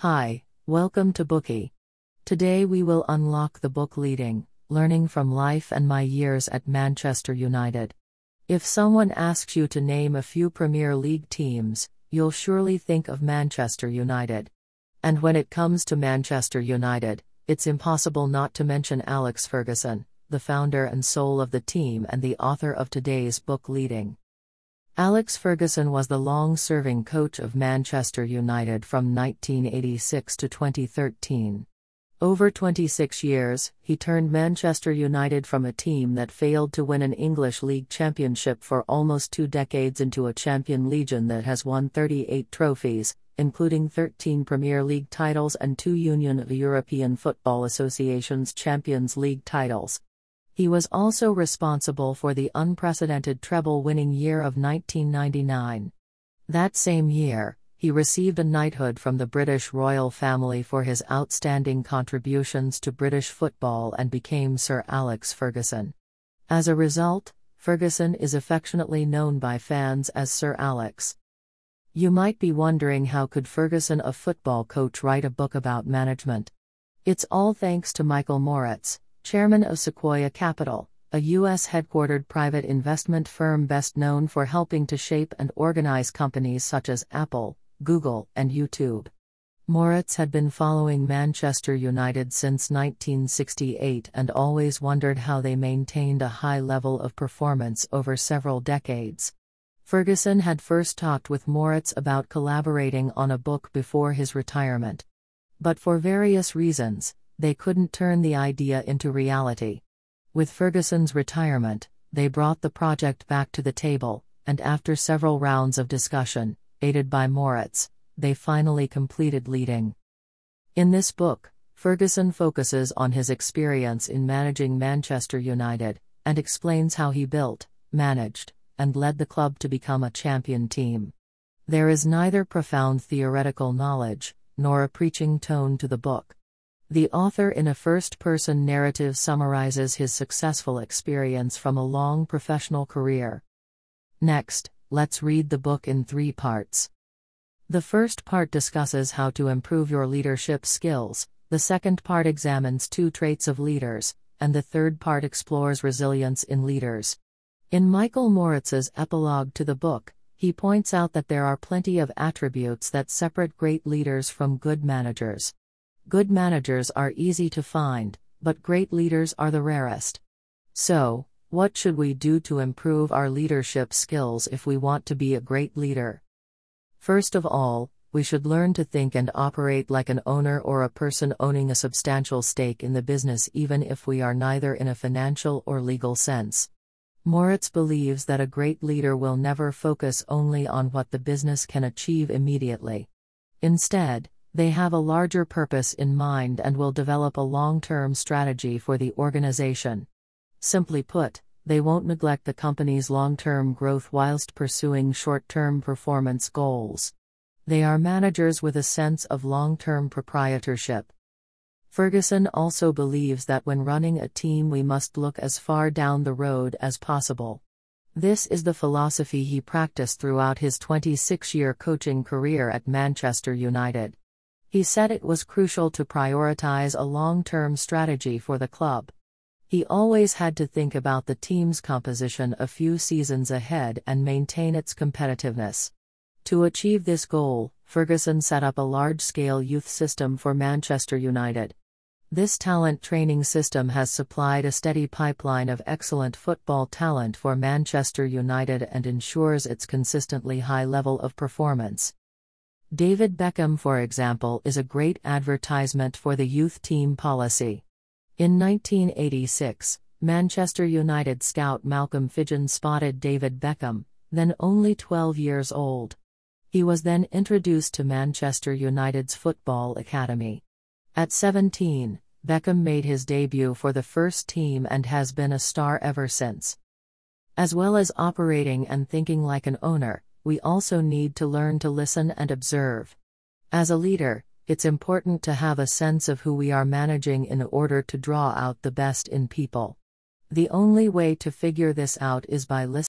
Hi, welcome to Bookey. Today we will unlock the book Leading Learning from Life and My Years at Manchester United. If someone asks you to name a few Premier League teams, you'll surely think of Manchester United. And when it comes to Manchester United, it's impossible not to mention Alex Ferguson, the founder and soul of the team and the author of today's book Leading. Alex Ferguson was the long serving coach of Manchester United from 1986 to 2013. Over 26 years, he turned Manchester United from a team that failed to win an English League championship for almost two decades into a champion legion that has won 38 trophies, including 13 Premier League titles and two Union of European Football Association's Champions League titles. He was also responsible for the unprecedented treble winning year of 1999. That same year, he received a knighthood from the British royal family for his outstanding contributions to British football and became Sir Alex Ferguson. As a result, Ferguson is affectionately known by fans as Sir Alex. You might be wondering how could Ferguson a football coach write a book about management? It's all thanks to Michael Moritz, chairman of Sequoia Capital, a U.S. headquartered private investment firm best known for helping to shape and organize companies such as Apple, Google, and YouTube. Moritz had been following Manchester United since 1968 and always wondered how they maintained a high level of performance over several decades. Ferguson had first talked with Moritz about collaborating on a book before his retirement. But for various reasons, they couldn't turn the idea into reality. With Ferguson's retirement, they brought the project back to the table, and after several rounds of discussion, aided by Moritz, they finally completed leading. In this book, Ferguson focuses on his experience in managing Manchester United, and explains how he built, managed, and led the club to become a champion team. There is neither profound theoretical knowledge, nor a preaching tone to the book. The author, in a first person narrative, summarizes his successful experience from a long professional career. Next, let's read the book in three parts. The first part discusses how to improve your leadership skills, the second part examines two traits of leaders, and the third part explores resilience in leaders. In Michael Moritz's epilogue to the book, he points out that there are plenty of attributes that separate great leaders from good managers. Good managers are easy to find, but great leaders are the rarest. So, what should we do to improve our leadership skills if we want to be a great leader? First of all, we should learn to think and operate like an owner or a person owning a substantial stake in the business, even if we are neither in a financial or legal sense. Moritz believes that a great leader will never focus only on what the business can achieve immediately. Instead, they have a larger purpose in mind and will develop a long term strategy for the organization. Simply put, they won't neglect the company's long term growth whilst pursuing short term performance goals. They are managers with a sense of long term proprietorship. Ferguson also believes that when running a team, we must look as far down the road as possible. This is the philosophy he practiced throughout his 26 year coaching career at Manchester United. He said it was crucial to prioritize a long term strategy for the club. He always had to think about the team's composition a few seasons ahead and maintain its competitiveness. To achieve this goal, Ferguson set up a large scale youth system for Manchester United. This talent training system has supplied a steady pipeline of excellent football talent for Manchester United and ensures its consistently high level of performance. David Beckham, for example, is a great advertisement for the youth team policy. In 1986, Manchester United scout Malcolm Fidgeon spotted David Beckham, then only 12 years old. He was then introduced to Manchester United's Football Academy. At 17, Beckham made his debut for the first team and has been a star ever since. As well as operating and thinking like an owner, we also need to learn to listen and observe. As a leader, it's important to have a sense of who we are managing in order to draw out the best in people. The only way to figure this out is by listening.